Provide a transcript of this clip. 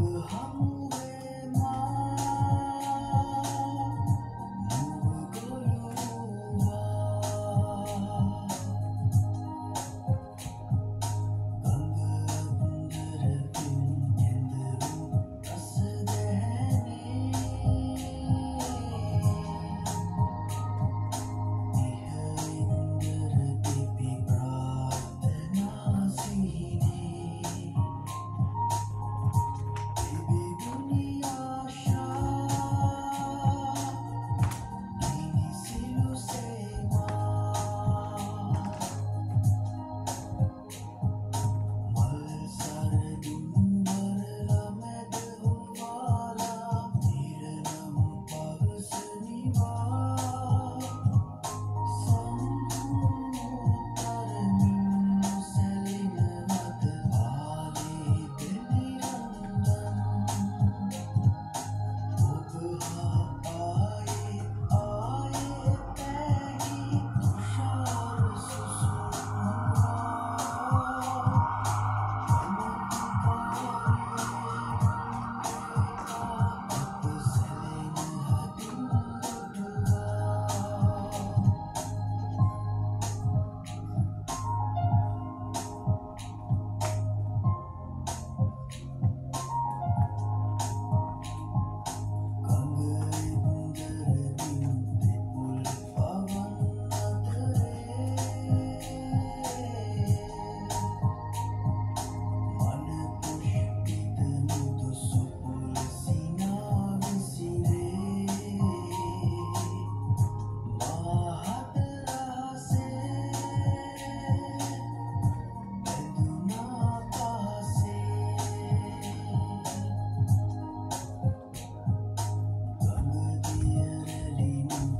Oh, you.